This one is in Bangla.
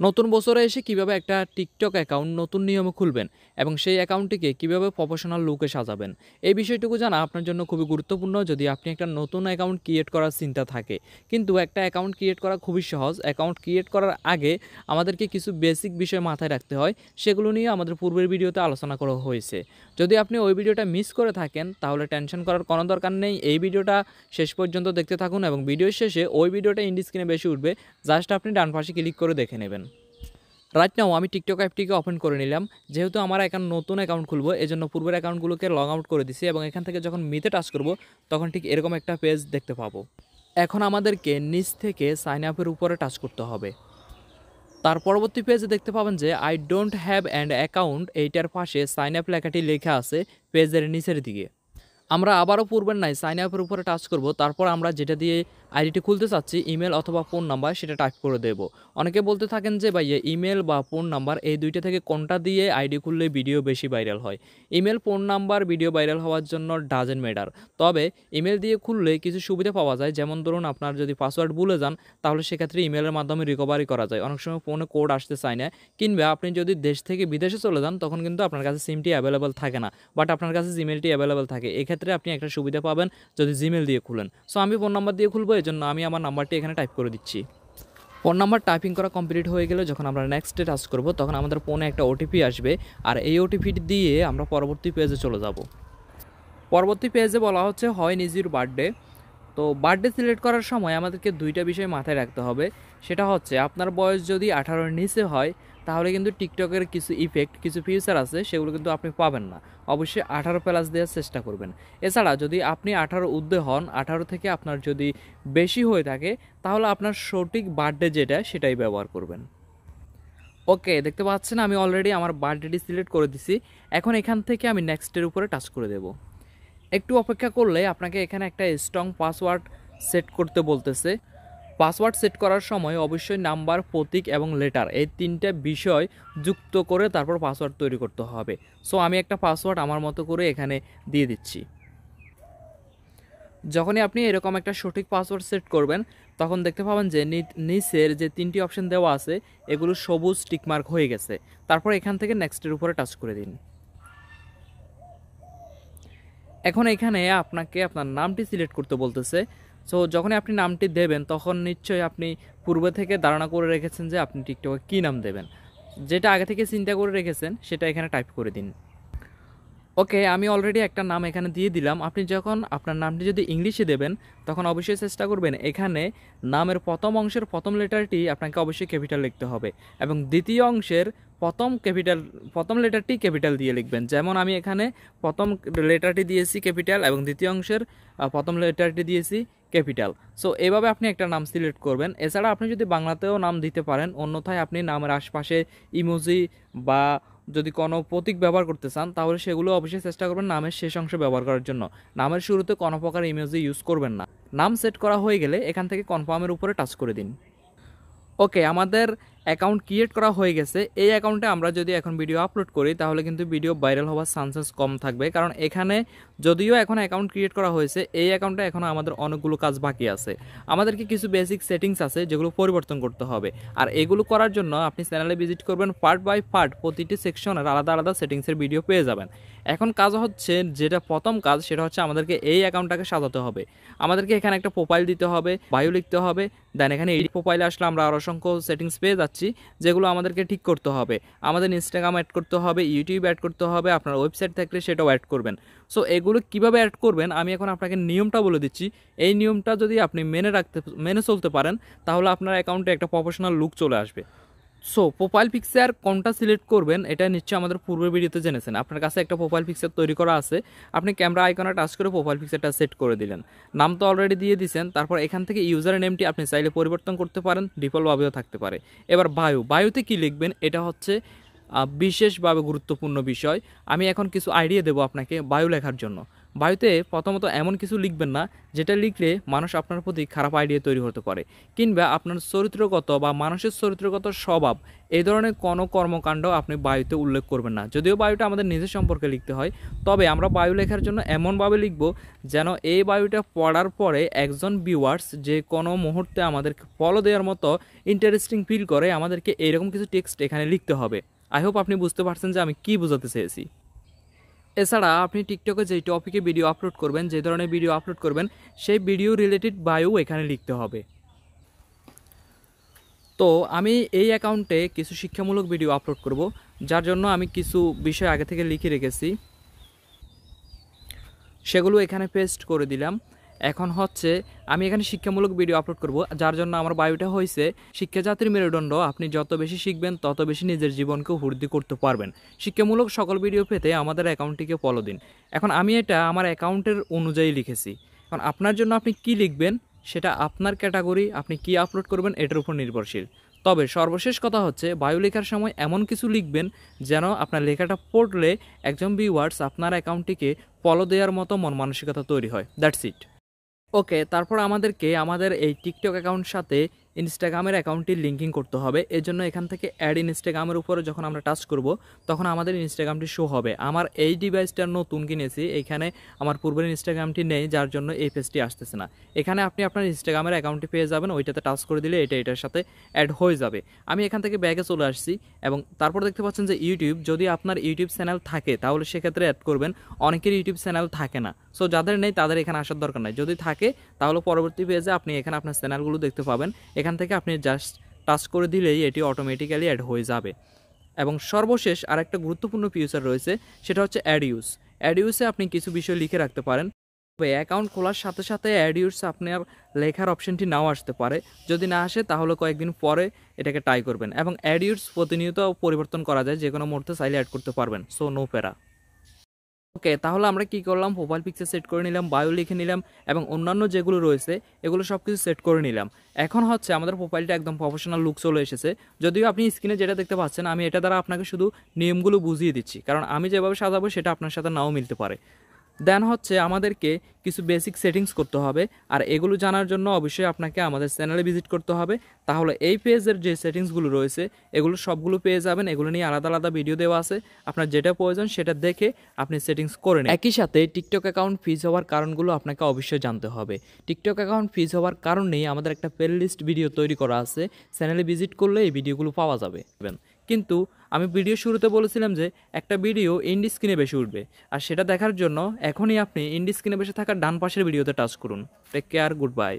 নতুন বছরে এসে কীভাবে একটা টিকটক অ্যাকাউন্ট নতুন নিয়মে খুলবেন এবং সেই অ্যাকাউন্টটিকে কীভাবে প্রফেশনাল লুকে সাজাবেন, এই বিষয়টুকু জানা আপনার জন্য খুবই গুরুত্বপূর্ণ। যদি আপনি একটা নতুন অ্যাকাউন্ট ক্রিয়েট করার চিন্তা থাকে, কিন্তু একটা অ্যাকাউন্ট ক্রিয়েট করা খুবই সহজ। অ্যাকাউন্ট ক্রিয়েট করার আগে আমাদেরকে কিছু বেসিক বিষয় মাথায় রাখতে হয়, সেগুলো নিয়ে আমাদের পূর্বের ভিডিওতে আলোচনা করা হয়েছে। যদি আপনি ওই ভিডিওটা মিস করে থাকেন, তাহলে টেনশন করার কোনো দরকার নেই। এই ভিডিওটা শেষ পর্যন্ত দেখতে থাকুন এবং ভিডিওর শেষে ওই ভিডিওটা ইন্ডি স্ক্রিনে বেশি উঠবে। জাস্ট আপনি ডান পাশে ক্লিক করে দেখে নেবেন। রাইট নাও আমি টিকটক অ্যাপটিকে ওপেন করে নিলাম। যেহেতু আমার এখন নতুন অ্যাকাউন্ট খুলবো এই জন্য পূর্বের অ্যাকাউন্টগুলোকে লগ আউট করে দিছি এবং এখান থেকে যখন মিতে টাচ করব, তখন ঠিক এরকম একটা পেজ দেখতে পাবো। এখন আমাদেরকে নিচ থেকে সাইন আপের উপরে টাচ করতে হবে। তার পরবর্তী পেজে দেখতে পাবেন যে I don't have and account এইটার পাশে সাইন আপ লেখাটি লেখা আছে পেজের নিচের দিকে। আমরা আবারও পূর্বের নাই সাইন আপের উপরে টাচ করব, তারপর আমরা যেটা দিয়ে আইডিটি খুলতে চাচ্ছি ইমেল অথবা ফোন নাম্বার সেটা টাইপ করে দেব। অনেকে বলতে থাকেন যে ভাই ইমেল বা ফোন নাম্বার এই দুইটা থেকে কোনটা দিয়ে আইডি খুললে ভিডিও বেশি ভাইরাল হয়? Email phone number video viral হওয়ার জন্য ডাজেন্ট ম্যাটার তবে ইমেল দিয়ে খুললে কিছু সুবিধা পাওয়া যায়, যেমন ধরুন আপনার যদি পাসওয়ার্ড ভুলে যান, তাহলে সেক্ষেত্রে ইমেলের মাধ্যমে রিকভারি করা যায়। অনেক সময় ফোনে কোড আসতে চায় না, কিংবা আপনি যদি দেশ থেকে বিদেশে চলে যান, তখন কিন্তু আপনার কাছে সিমটি অ্যাভেলেবেল থাকে না বাট আপনার কাছে জিমেলটি অ্যাভেলেবেল থাকে। এক্ষেত্রে আপনি একটা সুবিধা পাবেন যদি জিমেল দিয়ে খুলেন। সো আমি ফোন নাম্বার দিয়ে খুলবো এই জন্য আমি আমার নাম্বারটি এখানে টাইপ করে দিচ্ছি। ফোন নাম্বার টাইপিং করা কমপ্লিট হয়ে গেলে যখন আমরা নেক্সটে টাচ করব, তখন আমাদের ফোনে একটা ওটিপি আসবে। আর এই ওটিপি দিয়ে আমরা পরবর্তী পেজে চলে যাব। পরবর্তী পেজে বলা হচ্ছে, হয় নিজের বার্থডে। তো বার্থডে সিলেক্ট করার সময় আমাদেরকে দুইটা বিষয় মাথায় রাখতে হবে। সেটা হচ্ছে, আপনার বয়স যদি আঠারোর নিচে হয়, তাহলে কিন্তু টিকটকের কিছু ইফেক্ট কিছু ফিউচার আছে, সেগুলো কিন্তু আপনি পাবেন না। অবশ্যই আঠারো প্লাস দেওয়ার চেষ্টা করবেন। এছাড়া যদি আপনি আঠারো উর্ধে হন, আঠারো থেকে আপনার যদি বেশি হয়ে থাকে, তাহলে আপনার সঠিক বার্থডে যেটা, সেটাই ব্যবহার করবেন। ওকে, দেখতে পাচ্ছেন আমি অলরেডি আমার বার্থডেটি সিলেক্ট করে দিছি। এখন এখান থেকে আমি নেক্সটের উপরে টাচ করে দেব। একটু অপেক্ষা করলে আপনাকে এখানে একটা স্ট্রং পাসওয়ার্ড সেট করতে বলতেছে। পাসওয়ার্ড সেট করার সময় অবশ্যই নাম্বার প্রতীক এবং লেটার এই তিনটা বিষয় যুক্ত করে তারপর পাসওয়ার্ড তৈরি করতে হবে। সো আমি একটা পাসওয়ার্ড আমার মতো করে এখানে দিয়ে দিচ্ছি। যখনই আপনি এরকম একটা সঠিক পাসওয়ার্ড সেট করবেন, তখন দেখতে পাবেন যে নিচের যে তিনটি অপশন দেওয়া আছে, এগুলো সবুজ টিকমার্ক হয়ে গেছে। তারপর এখান থেকে নেক্সটের উপরে টাচ করে দিন। এখন এখানে আপনাকে আপনার নামটি সিলেক্ট করতে বলতেছে। সো যখনই আপনি নামটি দেবেন, তখন নিশ্চয়ই আপনি পূর্বে থেকে ধারণা করে রেখেছেন যে আপনি টিকটকে কী নাম দেবেন। যেটা আগে থেকে চিন্তা করে রেখেছেন, সেটা এখানে টাইপ করে দিন। ওকে আমি অলরেডি একটা নাম এখানে দিয়ে দিলাম। আপনি যখন আপনার নামটি যদি ইংলিশে দেবেন, তখন অবশ্যই চেষ্টা করবেন, এখানে নামের প্রথম অংশের প্রথম লেটারটি আপনাকে অবশ্যই ক্যাপিটাল লিখতে হবে এবং দ্বিতীয় অংশের প্রথম ক্যাপিটাল, প্রথম লেটারটি ক্যাপিটাল দিয়ে লিখবেন। যেমন আমি এখানে প্রথম লেটারটি দিয়েছি ক্যাপিটাল এবং দ্বিতীয় অংশের প্রথম লেটারটি দিয়েছি ক্যাপিটাল। সো এভাবে আপনি একটা নাম সিলেক্ট করবেন। এছাড়া আপনি যদি বাংলাতেও নাম দিতে পারেন, অন্যথায় আপনি নামের আশপাশে ইমোজি বা যদি কোনো প্রতীক ব্যবহার করতে চান, তাহলে সেগুলো অবশ্যই চেষ্টা করবেন নামের শেষ অংশ ব্যবহার করার জন্য। নামের শুরুতে কোনো প্রকার ইমেজি ইউজ করবেন না। নাম সেট করা হয়ে গেলে এখান থেকে কনফার্মের উপরে টাচ করে দিন। ওকে আমাদের অ্যাকাউন্ট ক্রিয়েট করা হয়ে গেছে, এই অ্যাকাউন্টে আমরা যদি এখন ভিডিও আপলোড করি, তাহলে কিন্তু ভিডিও ভাইরাল হওয়ার চান্সেস কম থাকবে। কারণ এখানে যদিও এখন অ্যাকাউন্ট ক্রিয়েট করা হয়েছে, এই অ্যাকাউন্টে এখন আমাদের অনেকগুলো কাজ বাকি আছে। আমাদেরকে কিছু বেসিক সেটিংস আছে যেগুলো পরিবর্তন করতে হবে। আর এগুলো করার জন্য আপনি চ্যানেলে ভিজিট করবেন পার্ট বাই পার্ট প্রতিটি সেকশনের আলাদা আলাদা সেটিংসের ভিডিও পেয়ে যাবেন। এখন কাজ হচ্ছে, যেটা প্রথম কাজ, সেটা হচ্ছে আমাদেরকে এই অ্যাকাউন্টটাকে সাজাতে হবে। আমাদেরকে এখানে একটা প্রোফাইল দিতে হবে বায়ু লিখতে হবে দেন এখানে এই প্রোফাইলে আসলে আমরা আর অসংখ্য সেটিংস পেয়ে যাচ্ছি। যেগুলো আমাদেরকে ঠিক করতে হবে। আমাদের ইনস্টাগ্রাম অ্যাড করতে হবে ইউটিউব অ্যাড করতে হবে, আপনার ওয়েবসাইট থাকলে সেটাও অ্যাড করবেন। সো এগুলো কীভাবে অ্যাড করবেন, আমি এখন আপনাকে নিয়মটা বলে দিচ্ছি। এই নিয়মটা যদি আপনি মেনে রাখতে, মেনে চলতে পারেন, তাহলে আপনার অ্যাকাউন্টে একটা প্রফেশনাল লুক চলে আসবে। সো প্রোফাইল পিকচার কোনটা সিলেক্ট করবেন এটা নিশ্চয়ই আমাদের পূর্বের ভিডিওতে জেনেছেন। আপনার কাছে একটা প্রোফাইল পিকচার তৈরি করা আছে, আপনি ক্যামেরা আইকনে টাচ করে প্রোফাইল পিকচারটা সেট করে দিলেন। নাম তো অলরেডি দিয়ে দিয়েছেন তারপর এখান থেকে ইউজার নেমটি আপনি চাইলে পরিবর্তন করতে পারেন ডিফল্টভাবেও থাকতে পারে। এবার বায়ু বায়ুতে কি লিখবেন, এটা হচ্ছে বিশেষভাবে গুরুত্বপূর্ণ বিষয়। আমি এখন কিছু আইডিয়া দেবো আপনাকে বায়ু লেখার জন্য। বায়ুতে প্রথমত এমন কিছু লিখবেন না, যেটা লিখলে মানুষ আপনার প্রতি খারাপ আইডিয়া তৈরি হতে পারে। কিংবা আপনার চরিত্রগত বা মানুষের চরিত্রগত স্বভাব, এই ধরনের কোনো কর্মকাণ্ড আপনি বায়ুতে উল্লেখ করবেন না। যদিও বায়ুটা আমাদের নিজের সম্পর্কে লিখতে হয়, তবে আমরা বায়ু লেখার জন্য এমনভাবে লিখব যেন এই বায়ুটা পড়ার পরে একজন ভিউয়ার্স যে কোনো মুহূর্তে আমাদেরকে ফলো দেওয়ার মতো ইন্টারেস্টিং ফিল করে, আমাদেরকে এরকম কিছু টেক্সট এখানে লিখতে হবে। আই হোপ আপনি বুঝতে পারছেন যে আমি কি বোঝাতে চেয়েছি। এছাড়া আপনি টিকটকে যেই টপিকে ভিডিও আপলোড করবেন, যে ধরনের ভিডিও আপলোড করবেন, সেই ভিডিও রিলেটেড বায়ু এখানে লিখতে হবে। তো আমি এই অ্যাকাউন্টে কিছু শিক্ষামূলক ভিডিও আপলোড করব, যার জন্য আমি কিছু বিষয় আগে থেকে লিখে রেখেছি। সেগুলো এখানে পেস্ট করে দিলাম। এখন হচ্ছে, আমি এখানে শিক্ষামূলক ভিডিও আপলোড করব, যার জন্য আমার বায়োটা হয়েছে শিক্ষা জাতির মেরুদণ্ড, আপনি যত বেশি শিখবেন, তত বেশি নিজের জীবনকে হুর্দি করতে পারবেন। শিক্ষামূলক সকল ভিডিও পেতে আমাদের অ্যাকাউন্টটিকে ফলো দিন। এখন আমি এটা আমার অ্যাকাউন্টের অনুযায়ী লিখেছি। এখন আপনার জন্য আপনি কি লিখবেন, সেটা আপনার ক্যাটাগরি আপনি কি আপলোড করবেন, এটার উপর নির্ভরশীল। তবে সর্বশেষ কথা হচ্ছে বায়ু লেখার সময় এমন কিছু লিখবেন, যেন আপনার লেখাটা পড়লে একজন ভিউয়ার্স আপনার অ্যাকাউন্টটিকে ফলো দেওয়ার মতো মন মানসিকতা তৈরি হয়। দ্যাটস ইট ওকে তারপর আমাদেরকে আমাদের এই টিকটক অ্যাকাউন্ট সাথে ইনস্টাগ্রামের অ্যাকাউন্টটি লিঙ্কিং করতে হবে। এর জন্য এখান থেকে অ্যাড ইনস্টাগ্রামের উপরে যখন আমরা টাচ করব, তখন আমাদের ইনস্টাগ্রামটি শো হবে। আমার এই ডিভাইসটা নতুন কিনেছি, এখানে আমার পূর্বের ইনস্টাগ্রামটি নেই, যার জন্য এই পেজটি আসতেছে না। এখানে আপনি আপনার ইনস্টাগ্রামের অ্যাকাউন্টটি পেয়ে যাবেন, ওইটাতে টাচ করে দিলে এটা, এটার সাথে অ্যাড হয়ে যাবে। আমি এখান থেকে ব্যাগে চলে আসছি এবং তারপর দেখতে পাচ্ছেন যে ইউটিউব যদি আপনার ইউটিউব চ্যানেল থাকে, তাহলে সেক্ষেত্রে অ্যাড করবেন। অনেকের ইউটিউব চ্যানেল থাকে না। সো যাদের নেই, তাদের এখানে আসার দরকার নাই। যদি থাকে, তাহলে পরবর্তী পেজে আপনি এখানে আপনার চ্যানেলগুলো দেখতে পাবেন। এখান থেকে আপনি জাস্ট টাচ করে দিলেই এটি অটোমেটিক্যালি অ্যাড হয়ে যাবে। এবং সর্বশেষ আরেকটা গুরুত্বপূর্ণ ফিউচার রয়েছে, সেটা হচ্ছে অ্যাড ইউজ অ্যাড ইউসে আপনি কিছু বিষয় লিখে রাখতে পারেন। তবে অ্যাকাউন্ট খোলার সাথে সাথে অ্যাড ইউজ আপনার লেখার অপশনটি নাও আসতে পারে। যদি না আসে, তাহলে কয়েকদিন পরে এটাকে ট্রাই করবেন। এবং অ্যাড ইউজ প্রতিনিয়ত পরিবর্তন করা যায় যে কোনো মুহূর্তে চাইলে অ্যাড করতে পারবেন। সো নো প্যারা ওকে তাহলে আমরা কি করলাম? প্রোফাইল পিকচার সেট করে নিলাম বায়ো লিখে নিলাম এবং অন্যান্য যেগুলো রয়েছে, এগুলো সব কিছু সেট করে নিলাম। এখন হচ্ছে আমাদের প্রোফাইলটা একদম প্রফেশনাল লুক চলে এসেছে। যদিও আপনি স্ক্রিনে যেটা দেখতে পাচ্ছেন, আমি এটা দ্বারা আপনাকে শুধু নিয়মগুলো বুঝিয়ে দিচ্ছি। কারণ আমি যেভাবে সাজাবো, সেটা আপনার সাথে নাও মিলতে পারে। দেন হচ্ছে আমাদেরকে কিছু বেসিক সেটিংস করতে হবে। আর এগুলো জানার জন্য অবশ্যই আপনাকে আমাদের চ্যানেলে ভিজিট করতে হবে। তাহলে এই পেজের যে সেটিংসগুলো রয়েছে, এগুলো সবগুলো পেয়ে যাবেন। এগুলো নিয়ে আলাদা আলাদা ভিডিও দেওয়া আছে। আপনার যেটা প্রয়োজন সেটা দেখে আপনি সেটিংস করে নেন। একই সাথে টিকটক অ্যাকাউন্ট ফিজ হওয়ার কারণগুলো আপনাকে অবশ্যই জানতে হবে। টিকটক অ্যাকাউন্ট ফিজ হওয়ার কারণেই আমাদের একটা প্লে লিস্ট ভিডিও তৈরি করা আছে। চ্যানেলে ভিজিট করলে এই ভিডিওগুলো পাওয়া যাবে। কিন্তু আমি ভিডিও শুরুতে বলেছিলাম যে একটা ভিডিও ইন্ডি স্ক্রিনে বেশি উঠবে। আর সেটা দেখার জন্য এখনই আপনি ইন্ডি স্ক্রিনে বেশি থাকা ডান পাশের ভিডিওতে টাচ করুন। Take care good bye